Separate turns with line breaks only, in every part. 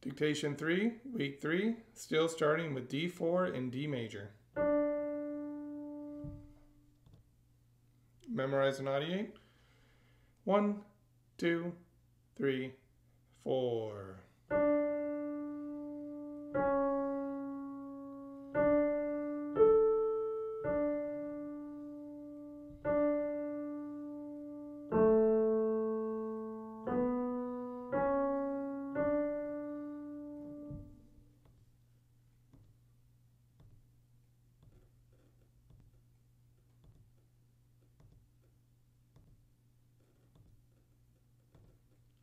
Dictation 3, week 3, still starting with D4 and D major. Memorize and audiate. One, two, three, four.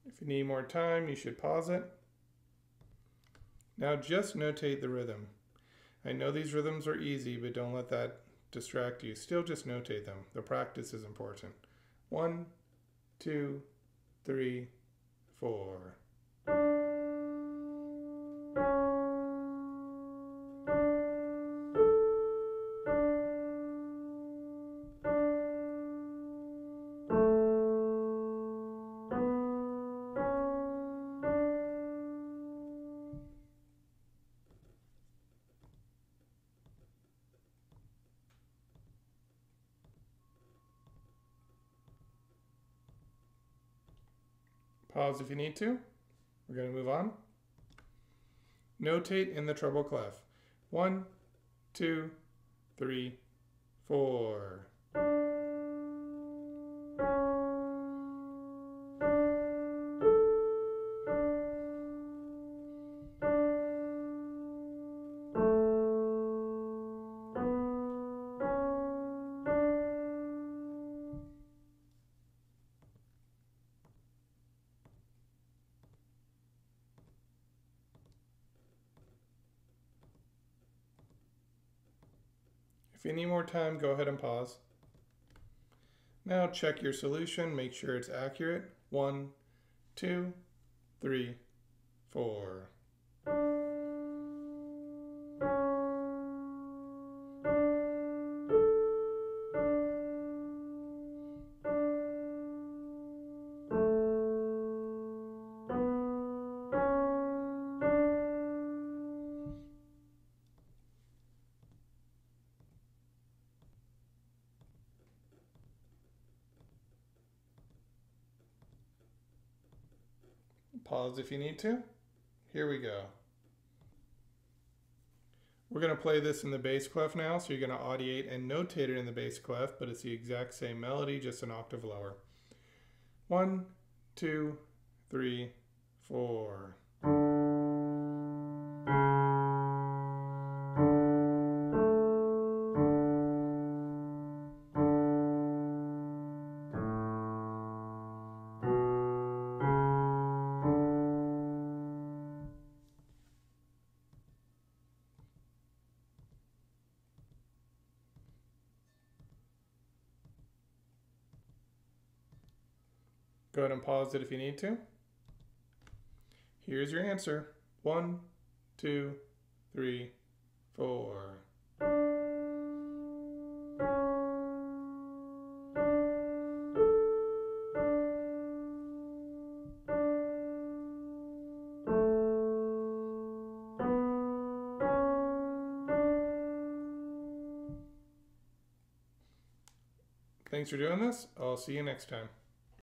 If you need more time, you should pause it. Now just notate the rhythm. I know these rhythms are easy, but don't let that distract you. Still just notate them. The practice is important. One, two, three, four. Pause if you need to. We're going to move on. Notate in the treble clef. One, two, three, four. If you need more time, go ahead and pause. Now check your solution, make sure it's accurate. One, two, three, four. Pause if you need to. Here we go. We're going to play this in the bass clef now, so you're going to audiate and notate it in the bass clef, but it's the exact same melody, just an octave lower. One, two, three, four. Go ahead and pause it if you need to. Here's your answer. One, two, three, four. Thanks for doing this. I'll see you next time.